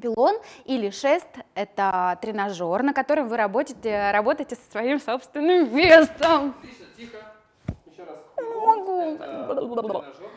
Пилон или шест – это тренажер, на котором вы работаете, работаете со своим собственным весом. Отлично, тихо. Еще раз. Могу. Это тренажер.